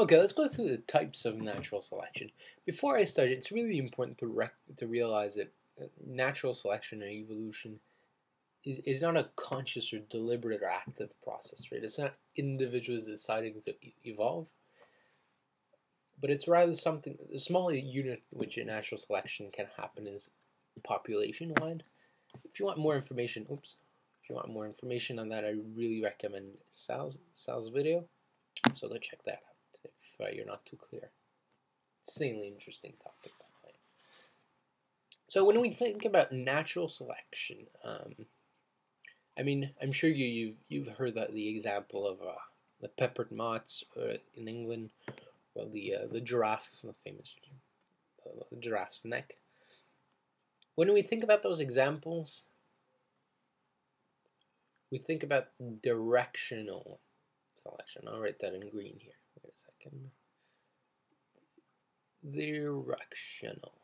Okay, let's go through the types of natural selection. Before I start, it's really important to to realize that natural selection and evolution is, is not a conscious or deliberate or active process, right? It's not individuals deciding to e- evolve, but it's rather something, the small unit which natural selection can happen is population wide. If you want more information, oops, if you want more information on that, I really recommend Sal's, Sal's video, so go check that out if uh, you're not too clear. Insanely interesting topic. So when we think about natural selection, um, I mean, I'm sure you you've, you've heard that the example of uh, the peppered moths uh, in England, or the uh, the giraffe, the famous uh, the giraffe's neck. When we think about those examples, we think about directional selection. I'll write that in green here. Wait a second. Directional.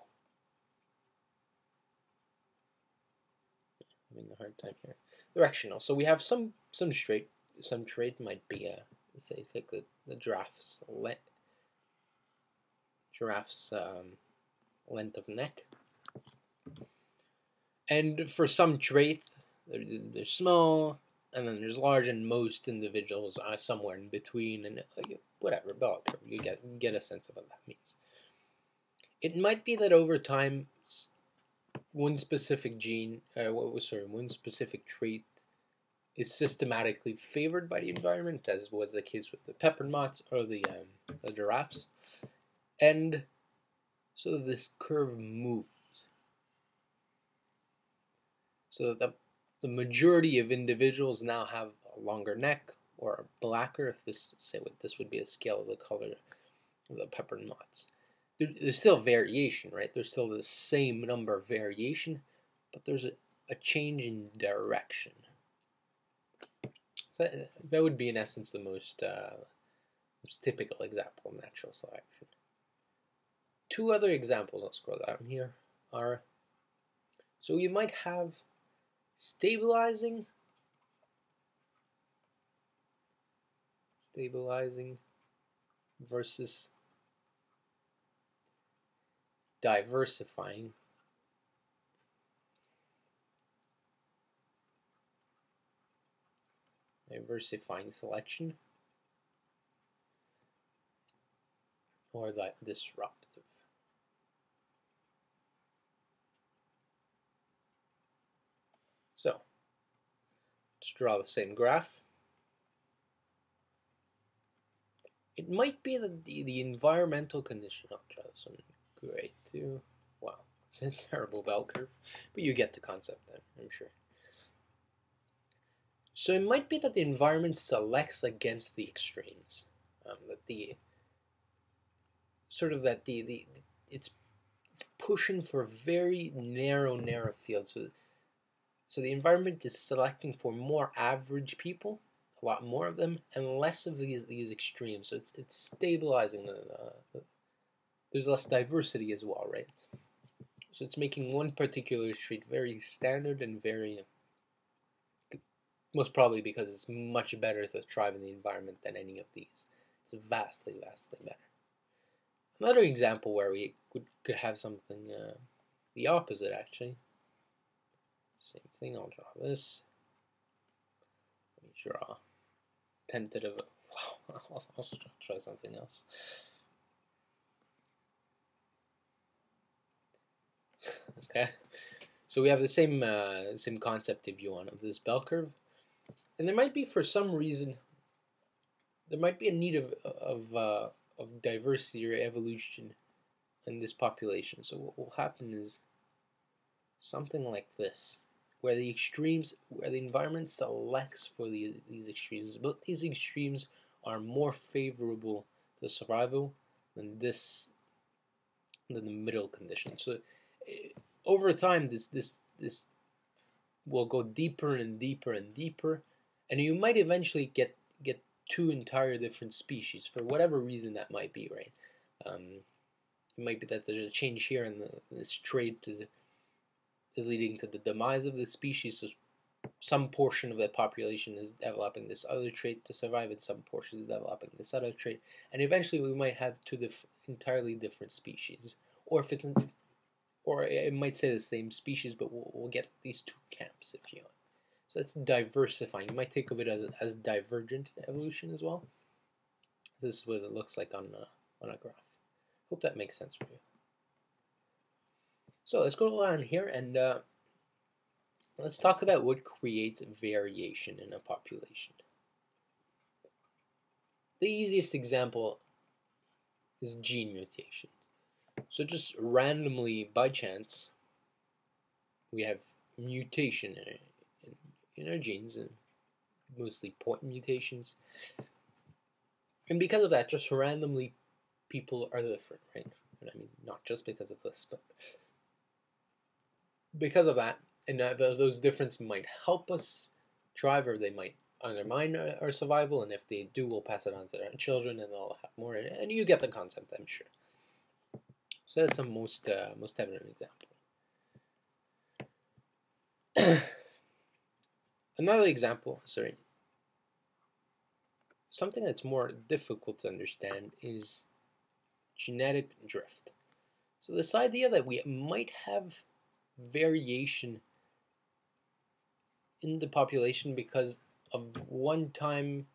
having a hard time here. Directional. So we have some some straight some trait might be a say take the, the giraffe's le- giraffe's um, length of neck. And for some trait, they're, they're small, and then there's large, and most individuals are somewhere in between, and uh, whatever, bell curve. You get get a sense of what that means. It might be that over time, one specific gene, uh, what was sorry, one specific trait is systematically favored by the environment, as was the case with the peppered moths or the, um, the giraffes, and so this curve moves. So that the, the majority of individuals now have a longer neck or blacker, if this say what this would be a scale of the color of the peppered moths there, there's still variation, right? There's still the same number of variation, but there's a, a change in direction. So that, that would be, in essence, the most, uh, most typical example of natural selection. Two other examples, I'll scroll down here, are so you might have stabilizing, stabilizing versus diversifying diversifying selection or that disruptive. So let's draw the same graph. It might be that the, the environmental condition, this one Great too. Wow, it's a terrible bell curve, but you get the concept then, I'm sure. So it might be that the environment selects against the extremes. Um, that the sort of that the, the it's it's pushing for a very narrow, narrow field. So so the environment is selecting for more average people, a lot more of them, and less of these these extremes. So it's it's stabilizing the, the, there's less diversity as well, right? So it's making one particular trait very standard and very, most probably because it's much better to thrive in the environment than any of these. It's vastly, vastly better. Another example where we could, could have something uh, the opposite, actually. Same thing, I'll draw this. Draw tentative. Wow, I'll, I'll try something else. Okay, so we have the same uh, same concept if you want of this bell curve, and there might be for some reason there might be a need of of uh, of diversity or evolution in this population. So what will happen is something like this, where the extremes, where the environment selects for the, these extremes, but these extremes are more favorable to survival than this, than the middle condition. So over time, this this this will go deeper and deeper and deeper, and you might eventually get get two entire different species for whatever reason that might be. Right? Um, it might be that there's a change here, and the, this trait is leading to the demise of the species. So some portion of the population is developing this other trait to survive, and some portion is developing this other trait, and eventually we might have two dif- entirely different species, or if it's or it might say the same species, but we'll, we'll get these two camps if you want. So that's diversifying. You might think of it as as divergent evolution as well. This is what it looks like on a, on a graph. Hope that makes sense for you. So let's go on here and uh, let's talk about what creates variation in a population. The easiest example is gene mutation. So just randomly, by chance, we have mutation in, in, in our genes, and mostly point mutations. And because of that, just randomly, people are different, right? I mean, not just because of this, but because of that, and uh, those differences might help us thrive, or they might undermine our survival. And if they do, we'll pass it on to our children, and they'll have more. And you get the concept, I'm sure. So that's a most uh, most evident example. Another example, sorry, something that's more difficult to understand is genetic drift. So this idea that we might have variation in the population because of one-time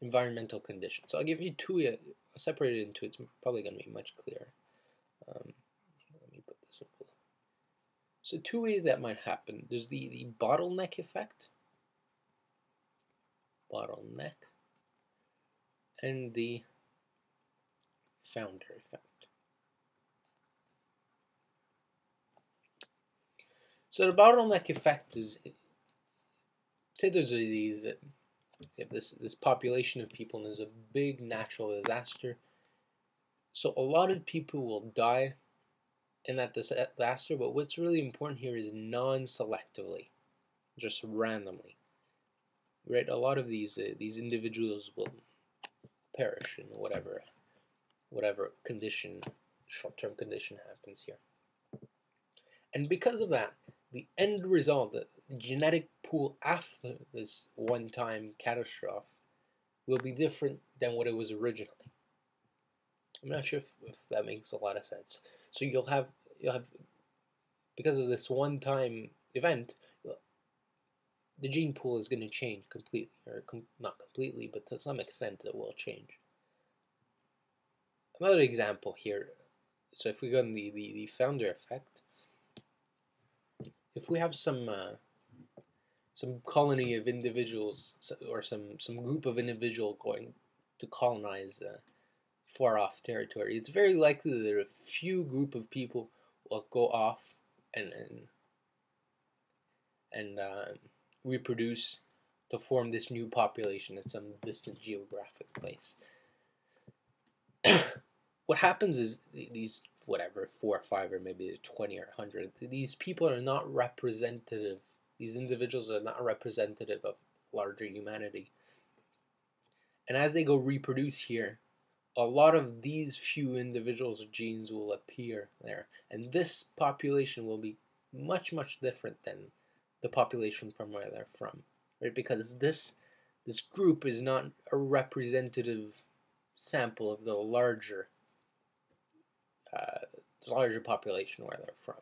environmental conditions. So I'll give you two, uh, separated into it's probably going to be much clearer. Um, let me put this. So two ways that might happen. There's the, the bottleneck effect. Bottleneck. And the founder effect. So the bottleneck effect is, say there's a, these, if this this population of people and there's a big natural disaster, so a lot of people will die in that disaster, but what's really important here is non-selectively, just randomly. Right, a lot of these uh, these individuals will perish in whatever whatever condition, short-term condition happens here. And because of that, the end result, the genetic pool after this one-time catastrophe, will be different than what it was originally. I'm not sure if, if that makes a lot of sense. So you'll have you'll have because of this one-time event, the gene pool is going to change completely, or com not completely, but to some extent it will change. Another example here. So if we go in the, the, the founder effect, if we have some uh, some colony of individuals or some some group of individual going to colonize uh, far off territory, it's very likely that a few group of people will go off and and, and uh, reproduce to form this new population in some distant geographic place. what happens is these whatever four or five or maybe twenty or hundred these people are not representative. These individuals are not representative of larger humanity. And as they go reproduce here, a lot of these few individuals' genes will appear there. And this population will be much, much different than the population from where they're from. Right? Because this this group is not a representative sample of the larger uh, larger population where they're from.